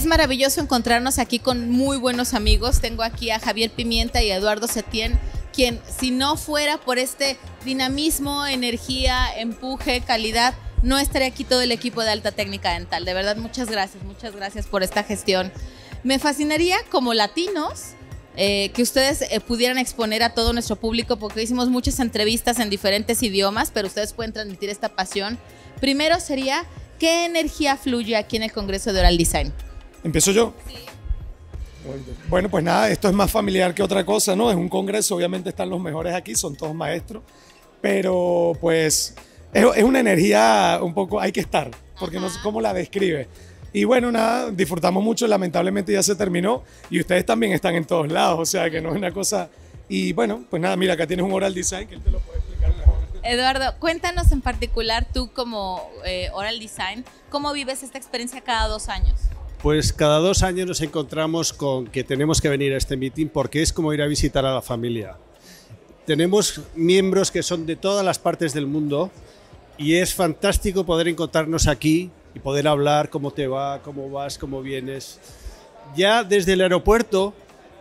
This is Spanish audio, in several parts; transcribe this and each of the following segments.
Es maravilloso encontrarnos aquí con muy buenos amigos. Tengo aquí a Javier Pimienta y a Eduardo Setién, quien si no fuera por este dinamismo, energía, empuje, calidad, no estaría aquí todo el equipo de Alta Técnica Dental. De verdad, muchas gracias, muchas gracias por esta gestión. Me fascinaría como latinos eh, que ustedes eh, pudieran exponer a todo nuestro público, porque hicimos muchas entrevistas en diferentes idiomas, pero ustedes pueden transmitir esta pasión. Primero sería, ¿qué energía fluye aquí en el Congreso de Oral Design? ¿Empiezo yo? Sí. Bueno, pues nada, esto es más familiar que otra cosa, ¿no? Es un congreso, obviamente están los mejores aquí, son todos maestros, pero pues es, una energía un poco, hay que estar, porque no sé cómo la describe. Y bueno, nada, disfrutamos mucho, lamentablemente ya se terminó y ustedes también están en todos lados, o sea que no es una cosa... Y bueno, pues nada, mira, acá tienes un oral design que él te lo puede explicar mejor. Eduardo, cuéntanos en particular tú como eh, oral design, ¿cómo vives esta experiencia cada dos años? Pues cada dos años nos encontramos con que tenemos que venir a este meeting porque es como ir a visitar a la familia. Tenemos miembros que son de todas las partes del mundo y es fantástico poder encontrarnos aquí y poder hablar cómo te va, cómo vas, cómo vienes. Ya desde el aeropuerto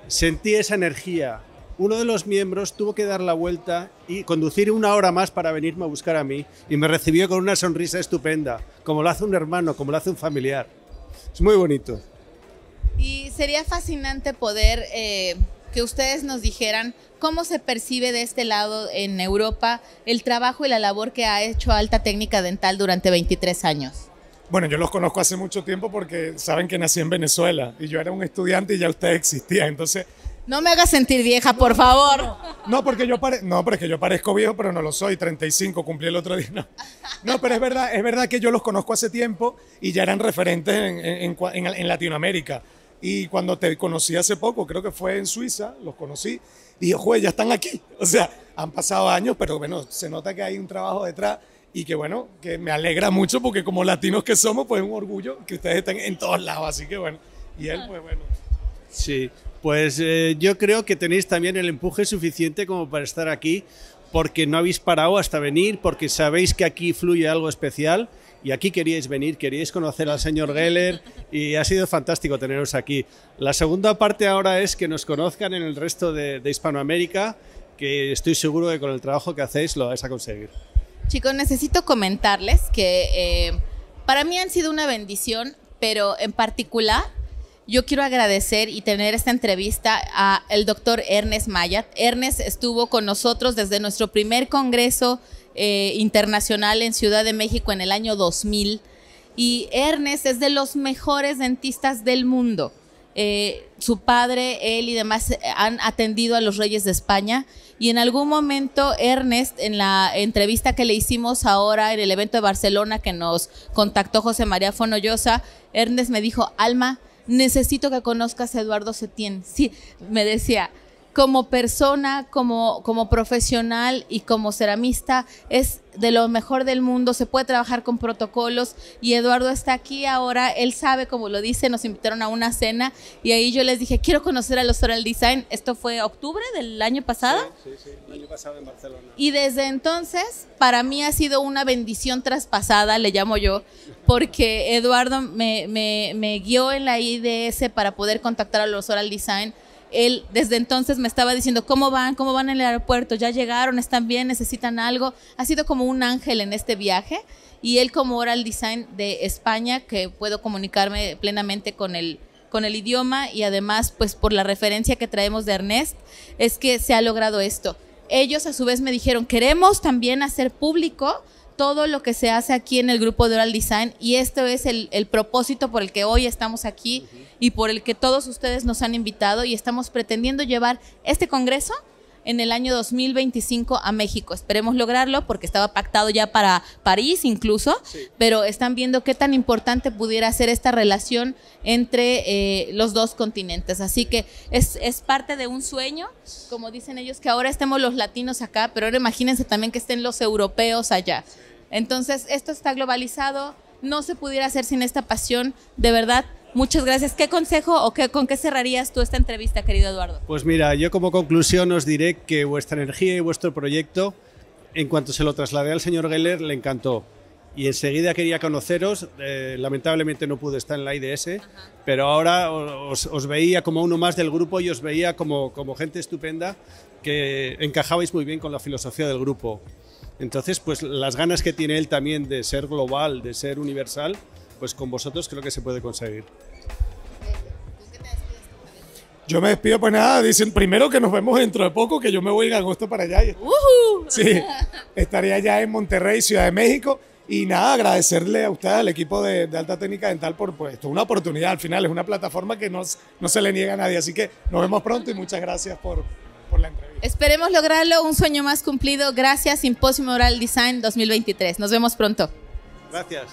sentí esa energía. Uno de los miembros tuvo que dar la vuelta y conducir una hora más para venirme a buscar a mí y me recibió con una sonrisa estupenda, como lo hace un hermano, como lo hace un familiar. Es muy bonito. Y sería fascinante poder eh, que ustedes nos dijeran cómo se percibe de este lado en Europa el trabajo y la labor que ha hecho Alta Técnica Dental durante 23 años. Bueno, yo los conozco hace mucho tiempo porque saben que nací en Venezuela y yo era un estudiante y ya ustedes existían, entonces... No me hagas sentir vieja, por favor. No, porque yo pare... no, pero yo parezco viejo, pero no lo soy, 35, cumplí el otro día. No. pero es verdad, es verdad que yo los conozco hace tiempo y ya eran referentes en, en Latinoamérica. Y cuando te conocí hace poco, creo que fue en Suiza, los conocí, dije, juez, ya están aquí. O sea, han pasado años, pero bueno, se nota que hay un trabajo detrás y que bueno, que me alegra mucho porque como latinos que somos, pues es un orgullo que ustedes estén en todos lados, así que bueno, y él pues bueno. Sí, pues eh, yo creo que tenéis también el empuje suficiente como para estar aquí, porque no habéis parado hasta venir, porque sabéis que aquí fluye algo especial y aquí queríais venir, queríais conocer al señor Geller y ha sido fantástico teneros aquí. La segunda parte ahora es que nos conozcan en el resto de, Hispanoamérica, que estoy seguro que con el trabajo que hacéis lo vais a conseguir. Chicos, necesito comentarles que eh, para mí han sido una bendición, pero en particular yo quiero agradecer y tener esta entrevista a el doctor Ernest Mayat. Ernest estuvo con nosotros desde nuestro primer congreso eh, internacional en Ciudad de México en el año 2000 y Ernest es de los mejores dentistas del mundo. Eh, su padre, él y demás han atendido a los reyes de España y en algún momento Ernest, en la entrevista que le hicimos ahora en el evento de Barcelona que nos contactó José María Fonollosa, Ernest me dijo, Alma, necesito que conozcas a Eduardo Setién. Sí, me decía, como persona, como, como profesional y como ceramista, es de lo mejor del mundo, se puede trabajar con protocolos y Eduardo está aquí ahora, él sabe, como lo dice, nos invitaron a una cena y ahí yo les dije, quiero conocer a los Oral Design, esto fue octubre del año pasado. Sí, sí, el año pasado en Barcelona. Y desde entonces, para mí ha sido una bendición traspasada, le llamo yo, porque Eduardo me, me, me guió en la IDS para poder contactar a los Oral Design él desde entonces me estaba diciendo, ¿cómo van? ¿Cómo van en el aeropuerto? ¿Ya llegaron? ¿Están bien? ¿Necesitan algo? Ha sido como un ángel en este viaje y él como oral design de España, que puedo comunicarme plenamente con el, con el idioma y además pues por la referencia que traemos de Ernest, es que se ha logrado esto. Ellos a su vez me dijeron, queremos también hacer público todo lo que se hace aquí en el grupo de Oral Design y esto es el, el propósito por el que hoy estamos aquí y por el que todos ustedes nos han invitado y estamos pretendiendo llevar este congreso en el año 2025 a México. Esperemos lograrlo porque estaba pactado ya para París incluso, pero están viendo qué tan importante pudiera ser esta relación entre eh, los dos continentes. Así que es, es, parte de un sueño, como dicen ellos, que ahora estemos los latinos acá, pero ahora imagínense también que estén los europeos allá. Entonces, esto está globalizado, no se pudiera hacer sin esta pasión, de verdad. Muchas gracias. ¿Qué consejo o qué, con qué cerrarías tú esta entrevista, querido Eduardo? Pues mira, yo como conclusión os diré que vuestra energía y vuestro proyecto, en cuanto se lo trasladé al señor Geller, le encantó. y enseguida quería conoceros. Eh, lamentablemente no pude estar en la IDS, pero ahora os, os, veía como uno más del grupo y os veía como, como gente estupenda que encajabais muy bien con la filosofía del grupo. Entonces, pues las ganas que tiene él también de ser global, de ser universal, pues con vosotros creo que se puede conseguir. Yo me despido, pues nada, dicen primero que nos vemos dentro de poco, que yo me voy en agosto para allá. Uh Sí, estaría allá en Monterrey, Ciudad de México. Y nada, agradecerle a usted, al equipo de, de Alta Técnica Dental, por pues, esto una oportunidad. Al final es una plataforma que no, no se le niega a nadie. Así que nos vemos pronto y muchas gracias por, por la entrevista. Esperemos lograrlo, un sueño más cumplido. Gracias, Simposio Oral Design 2023. Nos vemos pronto. Gracias.